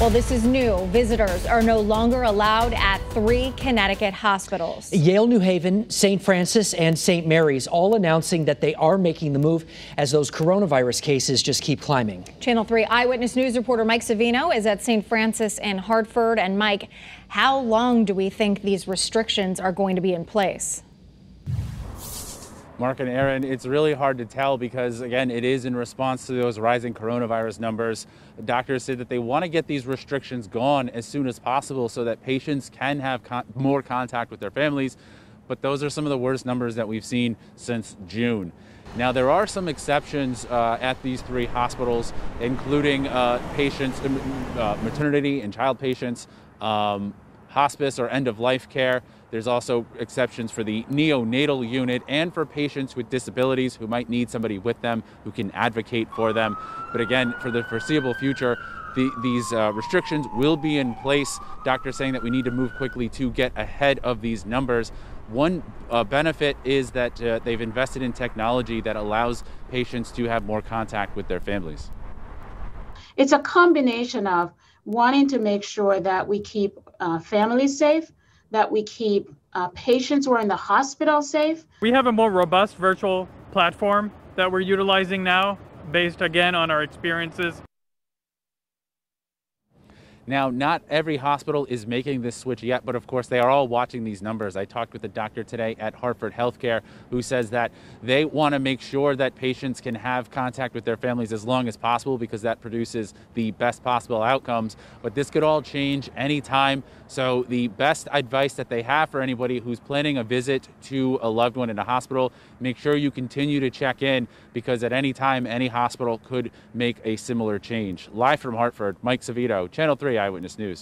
Well, this is new. Visitors are no longer allowed at three Connecticut hospitals. Yale New Haven, St. Francis, and St. Mary's all announcing that they are making the move as those coronavirus cases just keep climbing. Channel 3 Eyewitness News reporter Mike Savino is at St. Francis and Hartford. And Mike, how long do we think these restrictions are going to be in place? Mark and Aaron, it's really hard to tell because, again, it is in response to those rising coronavirus numbers. Doctors said that they want to get these restrictions gone as soon as possible so that patients can have con more contact with their families. But those are some of the worst numbers that we've seen since June. Now, there are some exceptions uh, at these three hospitals, including uh, patients, uh, maternity and child patients, um, hospice or end of life care. There's also exceptions for the neonatal unit and for patients with disabilities who might need somebody with them who can advocate for them. But again, for the foreseeable future, the, these uh, restrictions will be in place. Doctors saying that we need to move quickly to get ahead of these numbers. One uh, benefit is that uh, they've invested in technology that allows patients to have more contact with their families. It's a combination of wanting to make sure that we keep uh, families safe, that we keep uh, patients who are in the hospital safe. We have a more robust virtual platform that we're utilizing now based again on our experiences now, not every hospital is making this switch yet, but of course they are all watching these numbers. I talked with a doctor today at Hartford Healthcare who says that they want to make sure that patients can have contact with their families as long as possible because that produces the best possible outcomes. But this could all change anytime. So the best advice that they have for anybody who's planning a visit to a loved one in a hospital, make sure you continue to check in because at any time, any hospital could make a similar change. Live from Hartford, Mike Savino, Channel 3 Eyewitness News.